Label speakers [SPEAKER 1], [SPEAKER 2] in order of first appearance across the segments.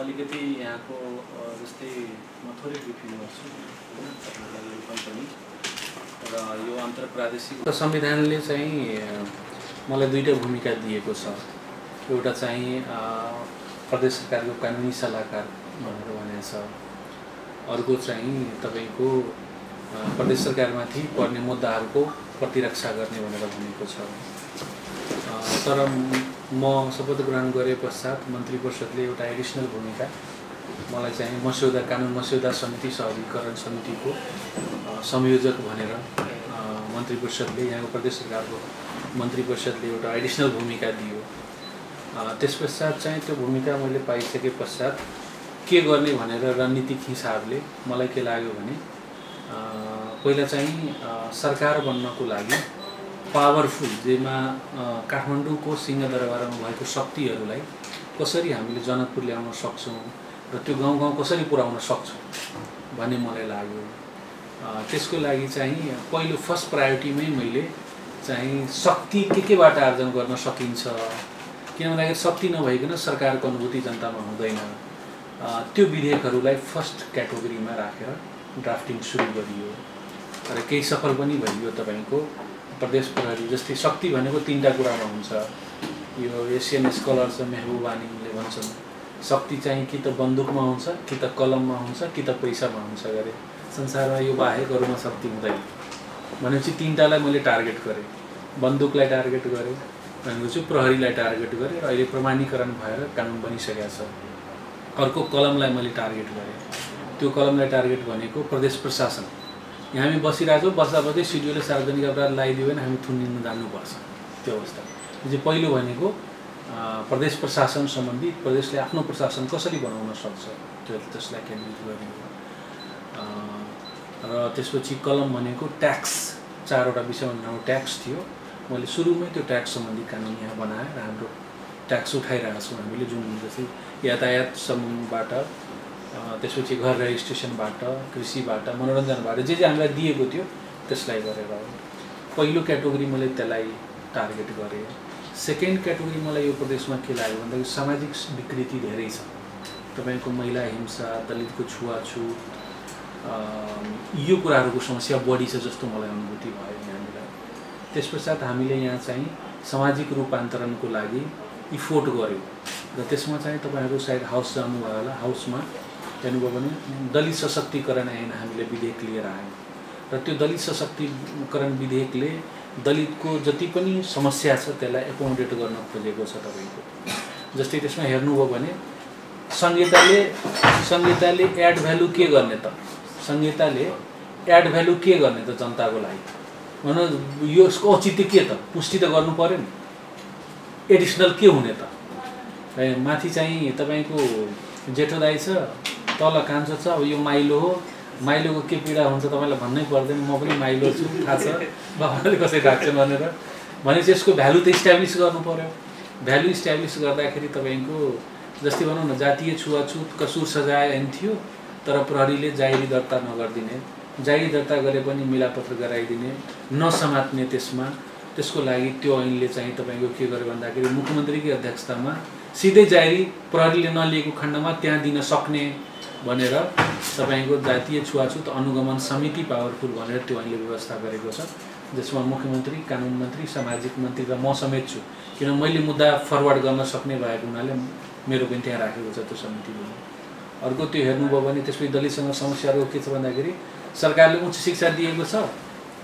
[SPEAKER 1] अलिकति यहाँको जस्तै म थोरै ब्रिफिङ गर्छु। कम्पनी। र यो अन्तर प्रादेशिक
[SPEAKER 2] त संविधानले चाहिँ मलाई दुईवटा भूमिका दिएको छ। एउटा चाहिँ प्रदेश सरकारको कानुनी सल्लाहकार भनेर भनेको छ। अर्को चाहिँ तपाईँको प्रदेश सरकारमाथि पर्ने मुद्दाहरूको प्रतिरक्षा गर्ने भनेर भनेको छ। तर म शपथ ग्रहण गरे पश्चात मन्त्री परिषदले एउटा एडिसनल भूमिका मलाई चाहिँ मस्यौदा कानुन मस्यौदा समिति सहजीकरण समितिको संयोजक भनेर मन्त्री परिषदले यहाँको प्रदेश सरकारको मन्त्री परिषदले एउटा एडिसनल भूमिका दियो। त्यस पश्चात चाहिँ त्यो भूमिका मैले पाइसके पश्चात के गर्ने भनेर रणनीतिक हिसाबले मलाई के लाग्यो भने पहिला चाहिँ सरकार बन्नको लागि पावरफुल जेमा काठमाडौँको सिंहदरबारमा भएको शक्तिहरूलाई कसरी हामीले जनकपुर ल्याउन सक्छौँ र त्यो गाउँ गाउँ कसरी पुर्याउन सक्छौँ भन्ने मलाई लाग्यो। त्यसको लागि चाहिँ पहिलो फर्स्ट प्रायोरिटीमै मैले चाहिँ शक्ति के केबाट आर्जन गर्न सकिन्छ किन भन्दाखेरि शक्ति नभइकन सरकारको अनुभूति जनतामा हुँदैन। त्यो विधेयकहरूलाई फर्स्ट क्याटेगोरीमा राखेर ड्राफ्टिङ सुरु गरियो। र केही सफल पनि भइयो तपाईँको। प्रदेश प्रहरी जस्तै शक्ति भनेको तिनवटा कुरामा हुन्छ। यो एसियन स्कलर्स मेहबुबानीले भन्छन्। शक्ति चाहिँ कि त बन्दुकमा हुन्छ कि त कलममा हुन्छ कि त पैसामा हुन्छ गरे संसारमा यो बाहेक अरूमा शक्ति हुँदैन। भनेपछि तिनवटालाई मैले टार्गेट गरेँ। बन्दुकलाई टार्गेट गरेँ भनेपछि प्रहरीलाई टार्गेट गरेँ र अहिले प्रमाणीकरण भएर कानुन बनिसकेको छ। अर्को कलमलाई मैले टार्गेट गरेँ। त्यो कलमलाई टार्गेट भनेको प्रदेश प्रशासन। यहाँ हामी बसिरहेको छौँ बस्दा बस्दै सिडिओले सार्वजनिक अपराध लगाइदियो भने हामी थुनिनु जानुपर्छ। त्यो अवस्था। यो चाहिँ पहिलो भनेको प्रदेश प्रशासन सम्बन्धी प्रदेशले आफ्नो प्रशासन कसरी बनाउन सक्छ त्यो त्यसलाई केन्द्रित गर्ने र त्यसपछि कलम भनेको ट्याक्स चारवटा विषयमा नाउँ ट्याक्स थियो। मैले सुरुमै त्यो ट्याक्स सम्बन्धी कानुन यहाँ बनाएँ र हाम्रो ट्याक्स उठाइरहेको छौँ हामीले जुन जस्तै यातायात सम्बन्धबाट अ, त्यसपछि घर रेजिस्ट्रेसनबाट कृषिबाट मनोरञ्जनबाट जे जे हामीलाई दिएको थियो त्यसलाई गरेर पहिलो क्याटेगोरी मैले त्यसलाई टार्गेट गरेँ। सेकेन्ड क्याटेगोरी मलाई यो प्रदेशमा के लाग्यो भन्दाखेरि सामाजिक विकृति धेरै छ। तपाईँको महिला हिंसा दलितको छुवाछुत यो कुराहरूको समस्या बढी छ जस्तो मलाई अनुभूति भयो यहाँनिर। त्यस पश्चात हामीले यहाँ चाहिँ सामाजिक रूपान्तरणको लागि इफोर्ट गऱ्यौँ। र त्यसमा चाहिँ तपाईँहरू सायद हाउस जानुभयो होला हाउसमा हेर्नुभयो भने दलित सशक्तिकरण ऐन हामीले विधेयक लिएर आयौँ। र त्यो दलित सशक्तिकरण विधेयकले दलितको जति पनि समस्या छ त्यसलाई एकोमोडेट गर्न खोजेको छ तपाईँको। जस्तै त्यसमा हेर्नुभयो भने संहिताले संहिताले एड भ्यालु के गर्ने त? संहिताले एड भ्यालु के गर्ने त जनताको लागि? भनौँ यसको औचित्य के त? पुष्टि त गर्नु पऱ्यो नि। एडिसनल के हुने त? माथि चाहिँ तपाईँको जेठो दाई छ तल कान्छो छ अब यो माइलो हो। माइलोको के पीडा हुन्छ तपाईँलाई भन्नै पर्दैन म पनि माइलो छु थाहा छ। बाबाले कसरी राख्छ भनेर। भनेपछि यसको भ्यालु त इस्ट्याब्लिस गर्नु पऱ्यो भ्यालु इस्ट्याब्लिस गर्दाखेरि तपाईँको जस्तै भनौँ न जातीय छुवाछुत कसुर सजाय थियो तर प्रहरीले जाहेरी दर्ता नगरिदिने। जाहेरी दर्ता गरे पनि मिलापत्र गराइदिने नसमात्ने त्यसमा त्यसको लागि त्यो ऐनले चाहिँ तपाईँको के गर्यो भन्दाखेरि मुख्यमन्त्रीकै अध्यक्षतामा सिधै जाहेरी प्रहरीले नलिएको खण्डमा त्यहाँ दिन सक्ने भनेर तपाईँको जातीय छुवाछुत अनुगमन समिति पावरफुल भनेर त्यो ऐनले व्यवस्था गरेको छ। जसमा मुख्यमन्त्री कानुन मन्त्री सामाजिक मन्त्री र म समेत छु। किन मैले मुद्दा फरवर्ड गर्न सक्ने भएको हुनाले मेरो पनि त्यहाँ राखेको छ त्यो समितिले अर्को त्यो हेर्नुभयो भने त्यसपछि दलितसँग समस्याहरू के छ भन्दाखेरि सरकारले उच्च शिक्षा दिएको छ।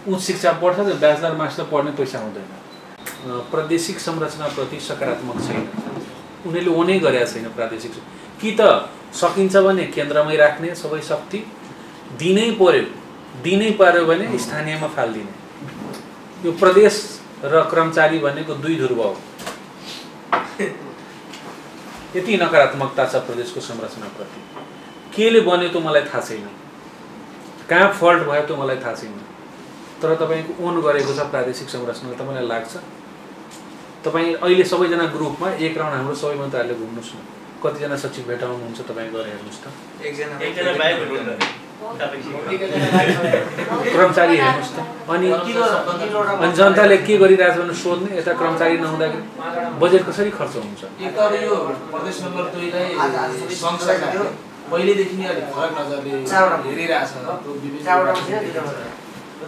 [SPEAKER 2] उच्च शिक्षा पढ्छ त ब्याचलर मास्टर पढ्ने पैसा हुँदैन। प्रादेशिक संरचनाप्रति सकारात्मक छैन। उनीहरूले ओनै गरेका छैन प्रादेशिक कि त सकिन्छ भने केन्द्रमै राख्ने सबै शक्ति दिनै पर्यो दिनै पर्यो भने स्थानीयमा फालिदिने। यो प्रदेश र कर्मचारी भनेको दुई ध्रुव हो। यति नकारात्मकता छ प्रदेशको संरचनाप्रति केले बन्यो त मलाई थाहा छैन। कहाँ फल्ट भयो त मलाई थाहा छैन। तर तपाईँको ओन गरेको छ प्रादेशिक संरचना त मलाई लाग्छ? तपाईँ अहिले सबैजना ग्रुपमा एक राउन्ड हाम्रो सबै मन्त्रीहरूले घुम्नुहोस् न। कतिजना सचिव भेटाउनुहुन्छ तपाईँ गएर हेर्नुहोस् त। कर्मचारी हेर्नुहोस् त। अनि अनि जनताले के गरिरहेछ भने सोध्ने यता कर्मचारी नहुँदाखेरि बजेट कसरी खर्च हुन्छ?
[SPEAKER 3] एक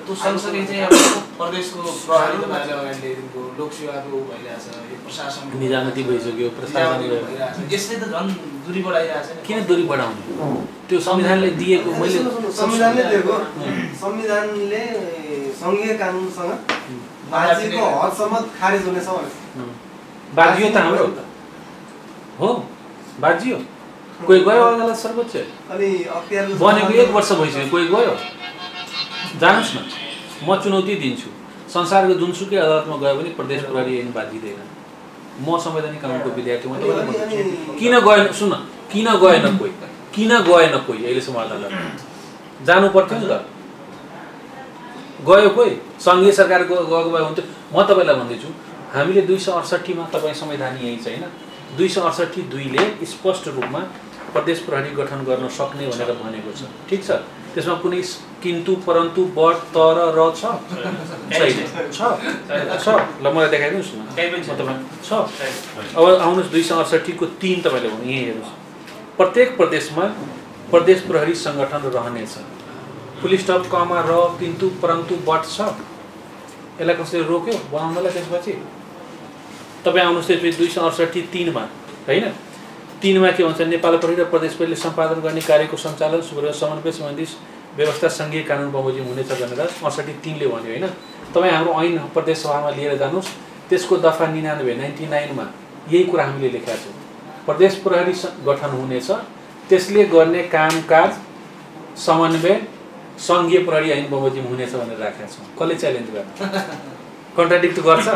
[SPEAKER 3] त्यो सँगसँगै चाहिँ अब प्रदेशको प्रहरी तपाईँहरूले अगाडि ल्याइदिएको लोकसेवाको भइरहेछ यो प्रशासन
[SPEAKER 2] निजामती भइसक्यो प्रशासन
[SPEAKER 3] यसले त झन् दूरी बढाइरहेछ नि।
[SPEAKER 2] किन दूरी बढाउने? त्यो संविधानले दिएको मैले
[SPEAKER 4] संविधानले दिएको। संविधानले सङ्घीय कानुनसँग बाँचेको हदसम्म खारेज हुनेछ भने
[SPEAKER 2] बाजियो त हाम्रो। हो बाजियो। कोही गयो अदालत सर्वोच्च?
[SPEAKER 4] अनि
[SPEAKER 2] बनेको एक वर्ष भइसक्यो। कोही गयो? जानुहोस् न। म चुनौती दिन्छु। संसारको जुनसुकै अदालतमा गयो भने प्रदेश प्रहरी ऐन बाजिँदैन म संवैधानिक कानुनको विद्यार्थी म तपाईँलाई भन्छु किन गएन? सुन किन गएन कोही? किन गएन कोही? अहिलेसम्म अदालत जानु पर्थ्यो नि त। गयो कोही? सङ्घीय सरकारको गएको भए हुन्थ्यो। म तपाईँलाई भन्दैछु हामीले दुई सय अडसट्ठीमा तपाईँ संवैधान यहीँ छैन दुई सय अडसट्ठी दुईले स्पष्ट रूपमा प्रदेश प्रहरी गठन गर्न सक्ने भनेर भनेको छ। ठिक छ? त्यसमा कुनै किन्तु परन्तु बट तर र छ? छैन। छ। छ। ल मलाई देखाइदिनुहोस् न। तपाईँ छ। अब आउनुहोस् दुई सय अडसट्ठीको तिन तपाईँले भन्नु यहीँ हेर्नुहोस्। प्रत्येक प्रदेशमा प्रदेश प्रहरी सङ्गठन रहनेछ। फुल स्टप कमा र किन्तु परन्तु बट छ। यसलाई कसैले रोक्यो? बनाउनलाई त्यसपछि। तपाईँ आउनुहोस् त्यसपछि दुई सय अडसट्ठी तिनमा होइन? तिनमा के भन्छ नेपाल प्रहरी र प्रदेश प्रहरीले सम्पादन गर्ने कार्यको सञ्चालन सुरक्षा समन्वय सम्बन्धी व्यवस्था सङ्घीय कानुन बमोजिम हुनेछ भनेर अडसट्ठी तिनले भन्यो होइन तपाईँ हाम्रो ऐन प्रदेश सभामा लिएर जानुहोस् त्यसको दफा निनानब्बे नाइन्टी नाइनमा यही कुरा हामीले लेखेका छौँ प्रदेश प्रहरी गठन हुनेछ त्यसले गर्ने कामकाज समन्वय सङ्घीय प्रहरी ऐन बमोजिम हुनेछ भनेर राखेका छौँ कसले च्यालेन्ज गर्छ कन्ट्राडिक्ट गर्छ।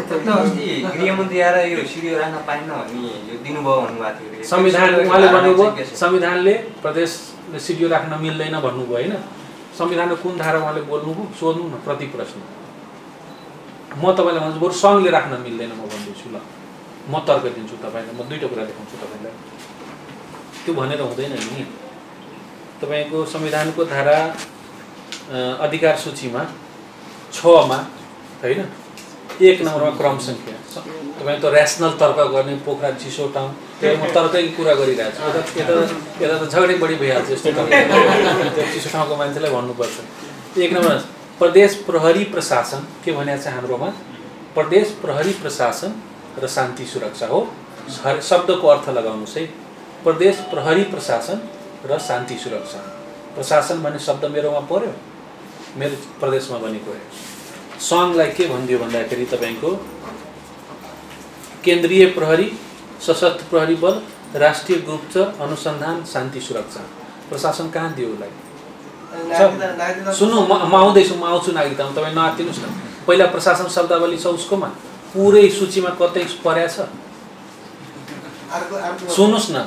[SPEAKER 5] त अस्ति गृहमन्त्री आएर यो सिडिओ राख्न पाइन्न भन्ने यो दिनुभयो भन्नुभएको थियो।
[SPEAKER 2] संविधान उहाँले भन्नुभयो संविधानले प्रदेशले सिडिओ राख्न मिल्दैन भन्नुभयो होइन? संविधानको कुन धारा उहाँले बोल्नुभयो सोध्नु न प्रति प्रश्न। म तपाईँलाई भन्छु बरु सङ्घले राख्न मिल्दैन म भन्दैछु ल। म तर्क दिन्छु तपाईँलाई म दुईवटा कुरा देखाउँछु तपाईँलाई। त्यो भनेर हुँदैन नि। तपाईँको संविधानको धारा अधिकार सूचीमा छमा होइन? एक नम्बरमा क्रम सङ्ख्या। तपाईँ त ऱ्यासनल तर्क गर्ने पोखरा चिसो ठाउँ त्यो म तर्कै कुरा गरिरहेको छु। यता यता त झगडै बढी भइहाल्छ यस्तो। त्यो चिसो ठाउँको मान्छेलाई भन्नुपर्छ। एक नम्बर प्रदेश प्रहरी प्रशासन के भनेको छ हाम्रोमा? प्रदेश प्रहरी प्रशासन र शान्ति सुरक्षा हो। शब्दको अर्थ लगाउनुहोस् है। प्रदेश प्रहरी प्रशासन र शान्ति सुरक्षा। प्रशासन भन्ने शब्द मेरोमा पर्यो मेरो प्रदेशमा बनेको सङ्घलाई के भनिदियो भन्दाखेरि तपाईँको? केन्द्रीय प्रहरी सशस्त्र प्रहरी बल राष्ट्रिय गुप्तचर अनुसन्धान शान्ति सुरक्षा। प्रशासन कहाँ दियो उसलाई? सुन्नु म म आउँदैछु म आउँछु नागरिकतामा तपाईँ नआत्तिनुहोस् न। पहिला प्रशासन शब्दावली छ उसकोमा। पुरै सूचीमा कतै पर्या छ? सुन्नुहोस् न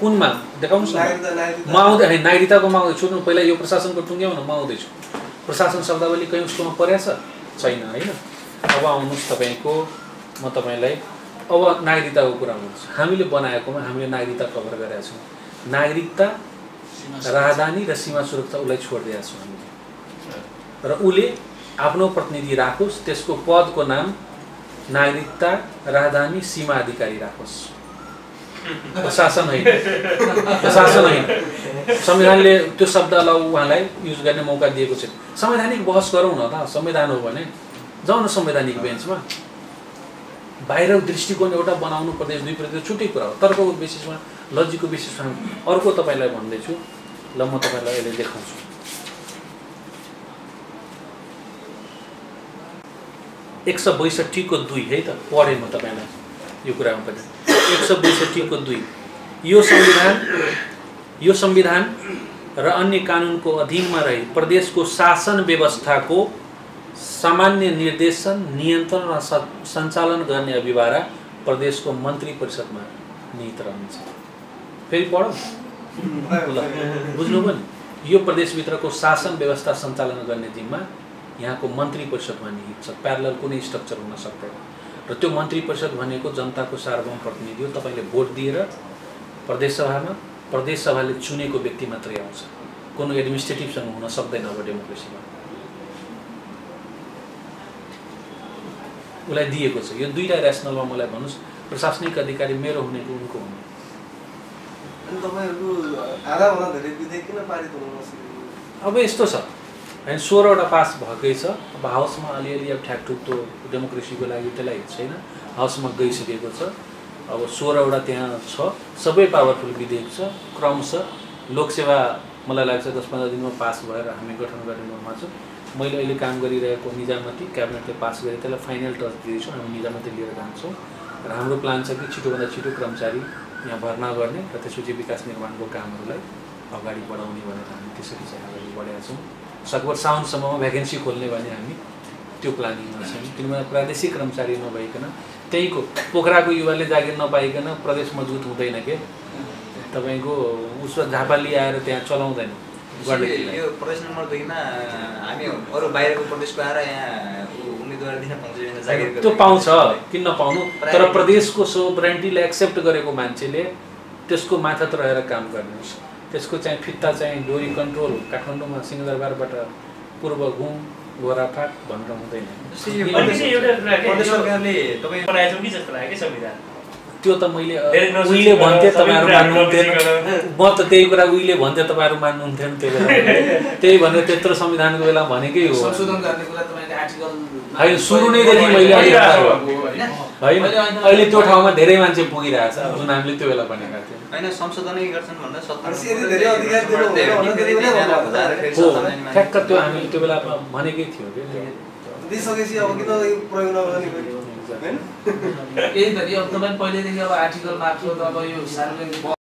[SPEAKER 2] कुनमा? देखाउनुहोस् न। म आउँदै होइन नागरिकताकोमा आउँदै छोड्नु पहिला यो प्रशासनको टुङ्ग्याउन म आउँदैछु। प्रशासन शब्दावली कहीँ उसकोमा पर्या छ? छैन होइन? अब आउनुहोस् तपाईँको म तपाईँलाई अब नागरिकताको कुरा आउनुहोस् हामीले बनाएकोमा हामीले नागरिकता कभर गरेका छौँ। नागरिकता राजधानी र सीमा सुरक्षा उसलाई छोडिदिएका छौँ हामीले। र उसले आफ्नो प्रतिनिधि राखोस् त्यसको पदको नाम नागरिकता राजधानी सीमा अधिकारी राखोस्। प्रशासन होइन प्रशासन होइन संविधानले त्यो शब्दलाई उहाँलाई युज गर्ने मौका दिएको छैन संवैधानिक बहस गरौँ न त। संविधान हो भने। जाउँ न संवैधानिक बेन्चमा। बाहिर दृष्टिकोण एउटा बनाउनु प्रदेश दुई प्रदेश छुट्टै कुरा हो। तर्कको बेसिसमा लजिकको बेसिसमा अर्को तपाईँलाई भन्दैछु। ल म तपाईँलाई अहिले देखाउँछु। एक सय बैसठीको दुई है त? पढेँ म तपाईँलाई यो कुरामा पनि। एक सय बैसठीको दुई। यो संविधान यो संविधान र अन्य कानुनको अधीनमा रही प्रदेशको शासन व्यवस्थाको सामान्य निर्देशन नियन्त्रण र सञ्चालन गर्ने अभिभारा प्रदेशको मन्त्री परिषदमा निहित रहन्छ। फेरि पढौँ? ल बुझ्नुभयो नि? यो प्रदेशभित्रको शासन व्यवस्था सञ्चालन गर्ने जिम्मा यहाँको मन्त्री परिषदमा निहित छ। प्यारल कुनै स्ट्रक्चर हुन सक्दैन। र त्यो मन्त्री परिषद भनेको जनताको सार्वभौम प्रतिनिधि हो। तपाईँले भोट दिएर प्रदेश सभामा प्रदेश सभाले चुनेको व्यक्ति मात्रै आउँछ। कुनै एडमिनिस्ट्रेटिभसँग हुन सक्दैन अब डेमोक्रेसीमा। उसलाई दिएको छ। यो दुईवटा ऱ्यासनलमा मलाई भन्नुहोस्। प्रशासनिक अधिकारी मेरो हुने कि उनको हुने? अब यस्तो छ। होइन सोह्रवटा पास भएकै छ। अब हाउसमा अलिअलि अब ठ्याकठुक त्यो डेमोक्रेसीको लागि त्यसलाई छैन। हाउसमा गइसकेको छ। अब सोह्रवटा त्यहाँ छ। सबै पावरफुल विधेयक छ। क्रमशः लोकसेवा मलाई लाग्छ दस पन्ध्र दिनमा पास भएर हामी गठन गर्ने मनमा छौँ। मैले अहिले काम गरिरहेको निजामती क्याबिनेटले पास गरेँ त्यसलाई फाइनल टच दिँदैछौँ। हामी निजामती लिएर जान्छौँ। र हाम्रो प्लान छ कि छिटोभन्दा छिटो कर्मचारी यहाँ भर्ना गर्ने र त्यसपछि विकास निर्माणको कामहरूलाई अगाडि बढाउने भनेर हामी त्यसरी चाहिँ अगाडि बढेका छौँ। सकभर साउनसम्ममा भ्याकेन्सी खोल्ने भने हामी त्यो प्लानिङमा छौँ किनभने प्रादेशिक कर्मचारी नभइकन त्यहीँको पोखराको युवाले जागिर नपाइकन प्रदेश मजबुत हुँदैन के? तपाईँको उसमा झापाली आएर त्यहाँ चलाउँदैन।
[SPEAKER 5] यो प्रदेश नम्बर दुईमा हामी अरू बाहिरको प्रदेशको आएर यहाँ उम्मेदवार दिन पाउँछ
[SPEAKER 2] त्यो। पाउँछ किन नपाउनु तर प्रदेशको सोभरेन्टीलाई एक्सेप्ट गरेको मान्छेले त्यसको माथत रहेर काम गर्नुहोस्। त्यसको चाहिँ फित्ता चाहिँ डोरी कन्ट्रोल काठमाडौँमा सिंहदरबारबाट पूर्व घुम गोराफाट भनेर हुँदैन।
[SPEAKER 6] कुरा
[SPEAKER 2] त्यो त मैले उहिले भन्थे तपाईँहरू मान्नुहुन्थेन। म त त्यही कुरा उहिले भन्थे तपाईँहरू मान्नुहुन्थेन त्यो बेला त्यही भनेर त्यत्रो संविधानको बेला भनेकै हो। होइन सुरु नैदेखि मैले।
[SPEAKER 6] होइन?
[SPEAKER 3] अहिले
[SPEAKER 2] त्यो ठाउँमा धेरै मान्छे पुगिरहेछ जुन हामीले त्यो बेला भनेका थियौँ
[SPEAKER 5] होइन संशोधनै गर्छन् भन्दा
[SPEAKER 2] ठ्याक्क त्यो हामीले त्यो बेला भनेकै थियौँ कि।
[SPEAKER 4] दिइसकेपछि अब किन यो प्रयोग नगर्ने होइन?
[SPEAKER 3] यही त नि अब तपाईँ पहिल्यैदेखि अब आर्टिकल मार्फत अब यो सार्वजनिक